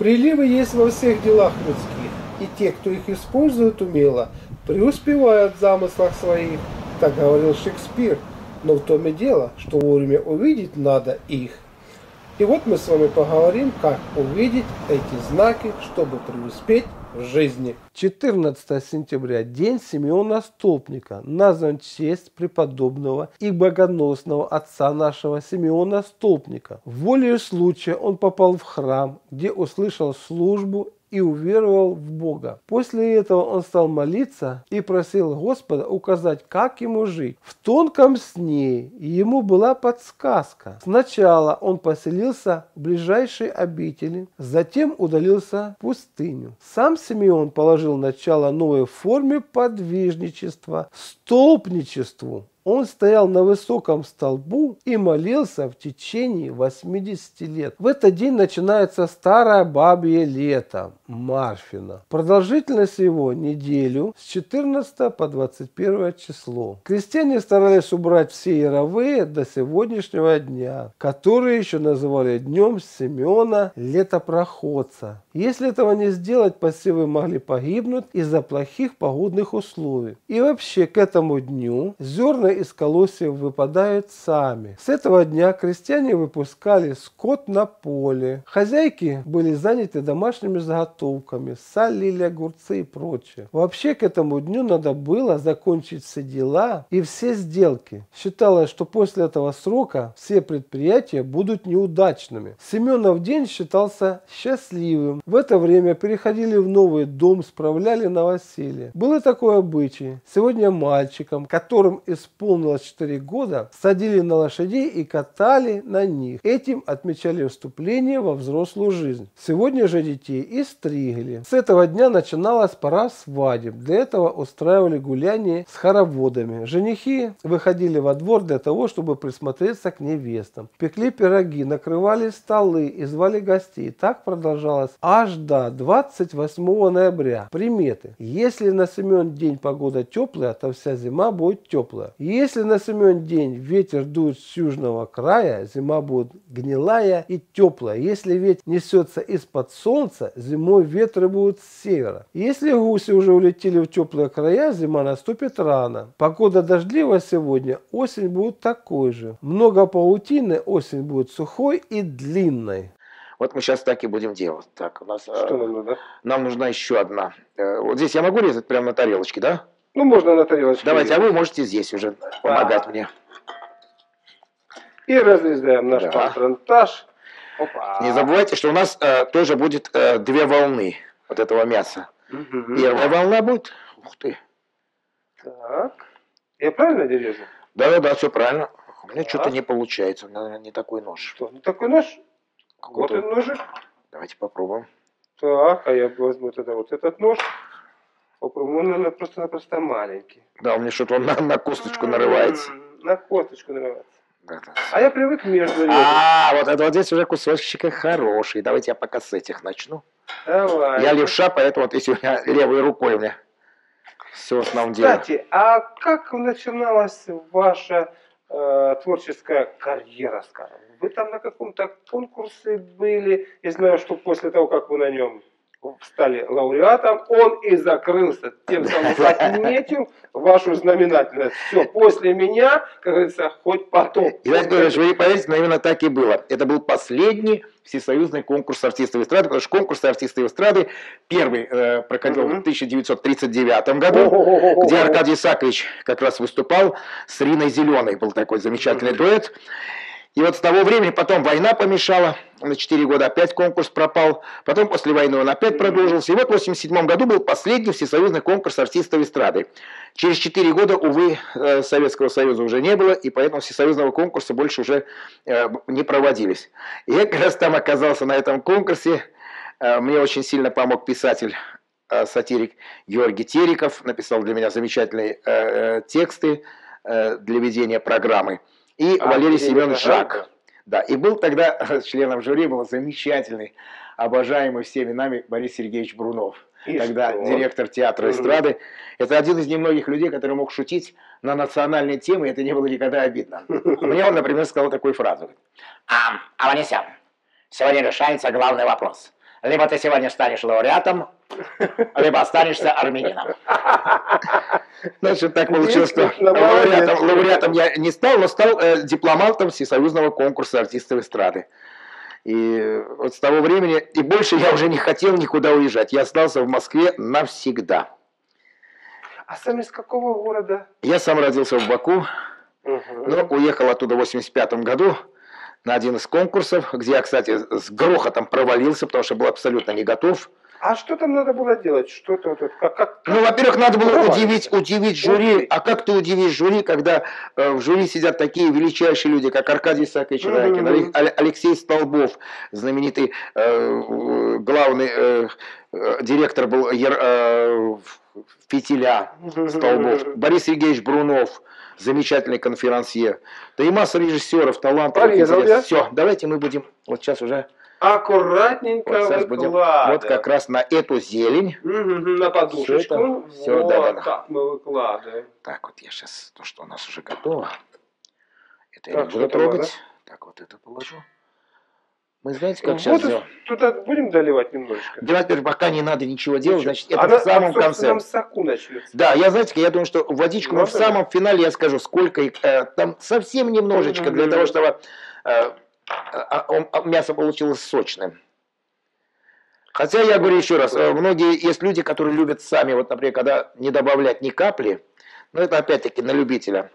Приливы есть во всех делах людских, и те, кто их использует умело, преуспевают в замыслах своих. Так говорил Шекспир. Но в том и дело, что вовремя увидеть надо их. И вот мы с вами поговорим, как увидеть эти знаки, чтобы преуспеть в жизни. 14 сентября – День Симеона Столпника, назван в честь преподобного и богоносного отца нашего Симеона Столпника. Волею случая он попал в храм, где услышал службу и уверовал в Бога. После этого он стал молиться и просил Господа указать, как ему жить. В тонком сне ему была подсказка. Сначала он поселился в ближайшей обители, затем удалился в пустыню. Сам Симеон положил начало новой форме подвижничества, столпничеству. Он стоял на высоком столбу и молился в течение 80 лет. В этот день начинается старое бабье лето Марфина. Продолжительность его неделю с 14 по 21 число. Крестьяне старались убрать все яровые до сегодняшнего дня, которые еще называли днем Семена летопроходца. Если этого не сделать, посевы могли погибнуть из-за плохих погодных условий. И вообще к этому дню зерна из колосьев выпадают сами. С этого дня крестьяне выпускали скот на поле. Хозяйки были заняты домашними заготовками, шкатулками, солили огурцы и прочее. Вообще к этому дню надо было закончить все дела и все сделки. Считалось, что после этого срока все предприятия будут неудачными. Семенов день считался счастливым. В это время переходили в новый дом, справляли новоселье. Было такое обычай. Сегодня мальчикам, которым исполнилось 4 года, садили на лошадей и катали на них. Этим отмечали вступление во взрослую жизнь. Сегодня же детей из 3 Стригеле. С этого дня начиналась пора свадеб. Для этого устраивали гуляния с хороводами. Женихи выходили во двор для того, чтобы присмотреться к невестам. Пекли пироги, накрывали столы и звали гостей. Так продолжалось аж до 28 ноября. Приметы. Если на Семен день погода теплая, то вся зима будет теплая. Если на Семен день ветер дует с южного края, зима будет гнилая и теплая. Если ветер несется из-под солнца, зимой ветры будут с севера. Если гуси уже улетели в теплые края, зима наступит рано. Погода дождливая сегодня, осень будет такой же. Много паутины, осень будет сухой и длинной. Вот мы сейчас так и будем делать. Так, у нас, Что э, нам надо? нам нужна еще одна. Э, Вот здесь я могу резать прямо на тарелочке, да? Ну, можно на тарелочке. Давайте, а вы можете здесь уже помогать мне. И разрезаем наш Да. патронтаж. Опа. Не забывайте, что у нас э, тоже будет э, две волны вот этого мяса. Мгм. Первая волна будет. Ух ты. Так. Я правильно режу? Да-да-да, все правильно. У меня Так. что-то не получается. У меня не такой нож. Что, не такой нож? Вот Какой-то- он ножик. Давайте попробуем. Так, а я возьму тогда вот этот нож. Попробуем. Он, наверное, просто-напросто маленький. Да, у меня что-то он на, на косточку нарывается. М, На косточку нарывается. А я привык между резать. А, вот это вот здесь уже кусочек хороший. Давайте я пока с этих начну. Давай. Я левша, поэтому вот если у меня левой рукой у меня все в основном дело. Кстати, а как начиналась ваша э, творческая карьера, скажем? Вы там на каком-то конкурсе были? Я знаю, что после того, как вы на нем стали лауреатом, он и закрылся, тем самым отметив вашу знаменательность. Все, после меня, как говорится, хоть потом. Игнатий Григорьевич, вы не поверите, но именно так и было. Это был последний всесоюзный конкурс артистов эстрады, потому что конкурс артистов эстрады первый э, проходил Мгм. в 1939 году, где Аркадий Исаакович как раз выступал с Риной Зеленой. Был такой замечательный дуэт. И вот с того времени потом война помешала, на 4 года опять конкурс пропал, потом после войны он опять продолжился. И вот в 1987 году был последний всесоюзный конкурс артистов эстрады. Через 4 года, увы, э, Советского Союза уже не было, и поэтому всесоюзного конкурса больше уже э, не проводились. И я как раз там оказался на этом конкурсе. Э, Мне очень сильно помог писатель сатирик Георгий Териков, написал для меня замечательные тексты для ведения программы. И А, Валерий Семенович Жак. Да, и был тогда членом жюри, был замечательный, обожаемый всеми нами Борис Сергеевич Брунов. И тогда что? директор театра эстрады. Это один из немногих людей, который мог шутить на национальные темы, и это не было никогда обидно. Мне он, например, сказал такую фразу. А, Аванесян, сегодня решается главный вопрос. Либо ты сегодня станешь лауреатом, либо останешься армянином. Значит, так получилось, что лауреатом, лауреатом я не стал, но стал э, дипломантом Всесоюзного конкурса артистов эстрады. И вот с того времени, и больше я уже не хотел никуда уезжать. Я остался в Москве навсегда. А сам из какого города? Я сам родился в Баку, угу. но уехал оттуда в 85 году на один из конкурсов, где я, кстати, с грохотом провалился, потому что был абсолютно не готов. А что там надо было делать? Что-то вот, как, как, Ну, во-первых, надо было удивить, удивить жюри. А как ты удивишь жюри, когда э, в жюри сидят такие величайшие люди, как Аркадий Исаакович Райкин, mm-hmm. Алексей Столбов, знаменитый э, главный э, э директор был э, Фитиля Столбов, Борис Сергеевич Брунов, замечательный конферансье, да и масса режиссеров, талантов. Все, давайте мы будем вот сейчас уже аккуратненько вот сейчас будем вот как раз на эту зелень. Угу, на подушечку. Все, это, все вот да, да, так мы выкладываем. Так, вот я сейчас, то, что у нас уже готово, это я не буду трогать. Да? Так, вот это положу. Мы знаете, как вот сейчас сделаем? Туда будем доливать немножечко? Давайте пока не надо ничего делать, значит, это Она, в самом конце. соку начнется. Да, я, знаете, я думаю, что водичку мы в самом финале, я скажу, сколько, э, там совсем немножечко, для того, чтобы э, а, мясо получилось сочным. Хотя я говорю еще раз, э, многие есть люди, которые любят сами, вот, например, когда не добавлять ни капли, но это опять-таки на любителя.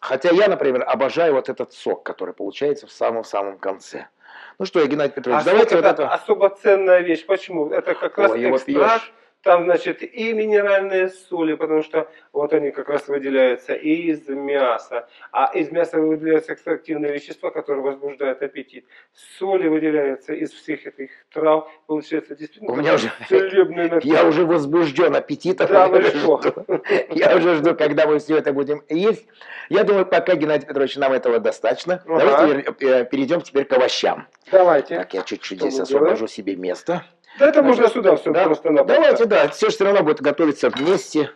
Хотя я, например, обожаю вот этот сок, который получается в самом-самом конце. Ну что, Геннадий Петрович, а давайте вот это... особо ценная вещь. Почему? Это как раз Ой, экстракт там, значит, и минеральные соли, потому что вот они как раз выделяются и из мяса. А из мяса выделяются экстрактивные вещества, которые возбуждают аппетит. Соли выделяются из всех этих трав. Получается действительно У меня уже, Я уже возбужден аппетитом. Да, вы что? Я уже жду, когда мы все это будем есть. Я думаю, пока, Геннадий Петрович, нам этого достаточно. Давайте э, перейдем теперь к овощам. Давайте. Так, я чуть-чуть здесь освобожу себе место. Да это можно сюда все да, просто на Давайте, да, все все равно будет готовиться вместе.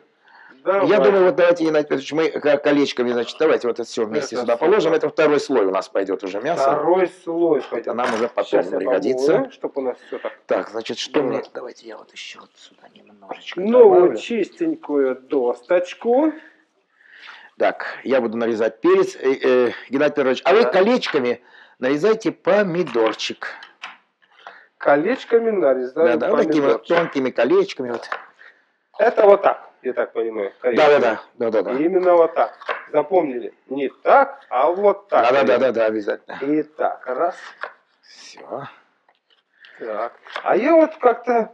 Давай. Я думаю, вот давайте, Геннадий Петрович, мы колечками, значит, давайте вот это все вместе это сюда положим. Это второй слой у нас пойдет уже мясо. Второй слой пойдет. Это нам уже потом Сейчас пригодится. чтобы у нас все так. Так, значит, что мне... Давайте я вот еще вот сюда немножечко Новую добавлю. чистенькую досточку. Так, я буду нарезать перец. Э, э, Геннадий Петрович, а да. вы колечками нарезайте помидорчик колечками нарезали. Да, да, такими вот тонкими колечками. Вот. Это вот так, я так понимаю. Да, да, да, да, да, да. Именно вот так. Запомнили? Не так, а вот так. Да, да, да, да, да, обязательно. И так, раз. Все. Так. А я вот как-то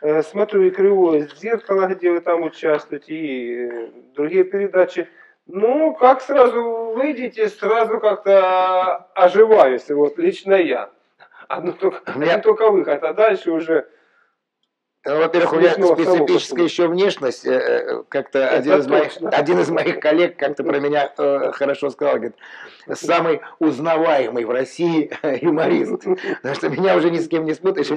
э, смотрю и кривое зеркало, где вы там участвуете, и э, другие передачи. Ну, как сразу выйдете, сразу как-то оживаюсь, вот лично я. Одно только, меня... один только выход, а дальше уже... Ну, во-первых, у меня специфическая еще внешность. Э, э, как-то один из, моих, один из моих коллег как-то про меня э, хорошо сказал, говорит, самый узнаваемый в России юморист. Потому что меня уже ни с кем не спутаешь.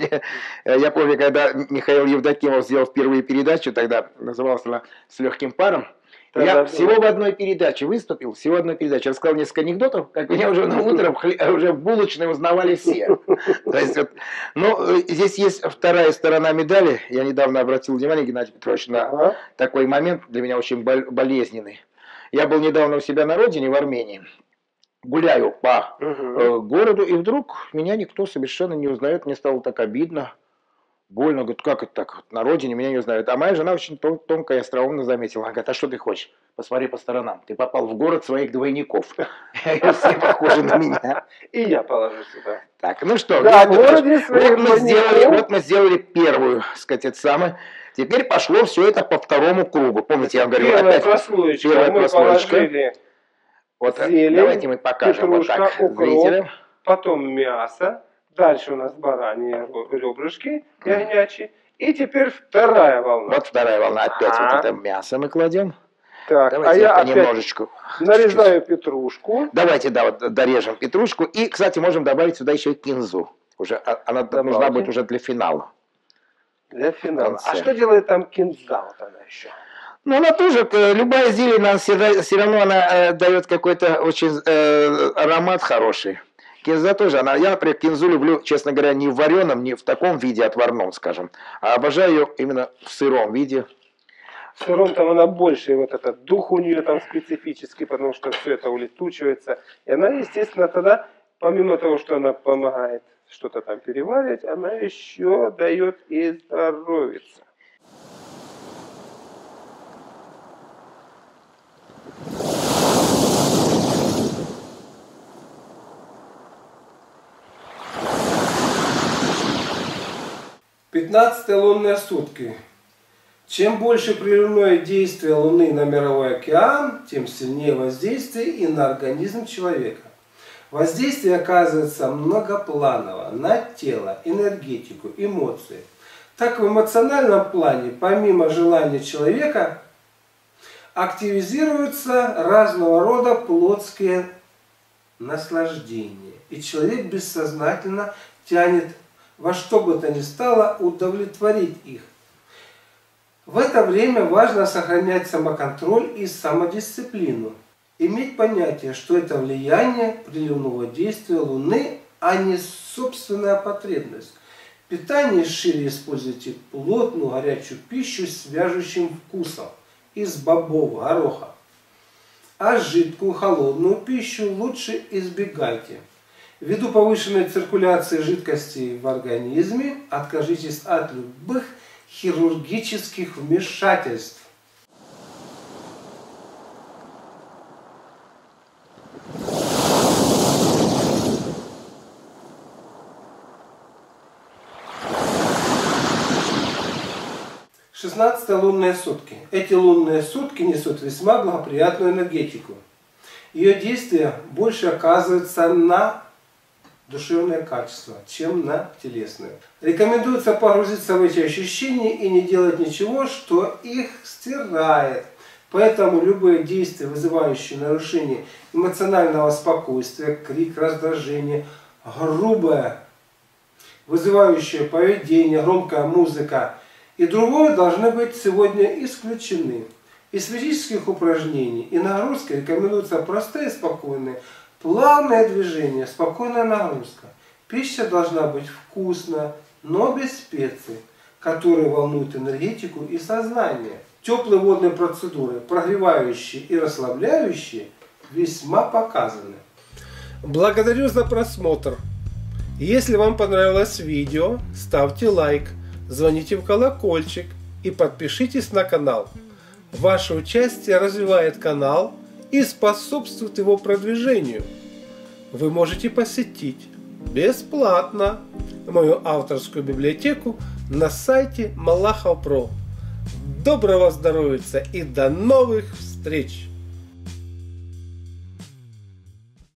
Я помню, когда Михаил Евдокимов сделал впервые передачу, тогда называлась она «С легким паром», я да, всего в одной передаче выступил, всего в одной передаче. Рассказал несколько анекдотов, как меня уже на утро уже в булочной узнавали все. То есть, вот, но э, здесь есть вторая сторона медали. Я недавно обратил внимание, Геннадий Петрович, на ага. такой момент, для меня очень болезненный. Я был недавно у себя на родине, в Армении. Гуляю по угу. городу, и вдруг меня никто совершенно не узнает. Мне стало так обидно больно. Говорит, как это так? На родине меня не знают. А моя жена очень тон, тонко и остроумно заметила. Она говорит, а что ты хочешь? Посмотри по сторонам. Ты попал в город своих двойников. Все похожи на меня. И я положу сюда. Так, ну что, вот мы сделали, первую, сказать, самое. Теперь пошло все это по второму кругу. Помните, я говорю, первая прослоечка. Первая положили вот, давайте мы покажем вот так укроп, потом мясо, Дальше у нас бараньи ребрышки ягнячьи. И теперь вторая волна. Вот вторая волна. Опять а -а -а. вот это мясо мы кладем. Так, Давайте а я опять немножечко. нарезаю чуть -чуть. петрушку. Давайте, да, вот дорежем петрушку. И, кстати, можем добавить сюда еще и кинзу. Уже, а, она Добавьте. нужна будет уже для финала. Для финала. А что делает там кинза вот она еще? Ну, она тоже, э, любая зелень, она все равно она э, дает какой-то очень э, аромат хороший. Кинза тоже, она, я, например, кинзу люблю, честно говоря, не в вареном, не в таком виде, отварном, скажем, а обожаю ее именно в сыром виде. В сыром там она больше, вот этот дух у нее там специфический, потому что все это улетучивается. И она, естественно, тогда, помимо того, что она помогает что-то там переваривать, она еще дает и здоровиться. Пятнадцатые лунные сутки. Чем больше прерывное действие Луны на мировой океан, тем сильнее воздействие и на организм человека. Воздействие оказывается многопланово на тело, энергетику, эмоции. Так в эмоциональном плане, помимо желания человека, активизируются разного рода плотские наслаждения. И человек бессознательно тянет во что бы то ни стало удовлетворить их. В это время важно сохранять самоконтроль и самодисциплину. Иметь понятие, что это влияние приливного действия Луны, а не собственная потребность. В питании шире используйте плотную горячую пищу с вяжущим вкусом из бобов, гороха. А жидкую холодную пищу лучше избегайте. Ввиду повышенной циркуляции жидкости в организме откажитесь от любых хирургических вмешательств. Шестнадцатые лунные сутки. Эти лунные сутки несут весьма благоприятную энергетику. Ее действие больше оказывается на душевное качество, чем на телесное. Рекомендуется погрузиться в эти ощущения и не делать ничего, что их стирает. Поэтому любые действия, вызывающие нарушение эмоционального спокойствия, крик, раздражение, грубое, вызывающее поведение, громкая музыка и другое должны быть сегодня исключены. Из физических упражнений и нагрузки рекомендуются простые, спокойные, Плавное движение, спокойная нагрузка. Пища должна быть вкусная, но без специй, которые волнуют энергетику и сознание. Теплые водные процедуры, прогревающие и расслабляющие, весьма показаны. Благодарю за просмотр. Если вам понравилось видео, ставьте лайк, звоните в колокольчик и подпишитесь на канал. Ваше участие развивает канал – и способствует его продвижению. Вы можете посетить бесплатно мою авторскую библиотеку на сайте Малахов Про. Доброго здоровья и до новых встреч!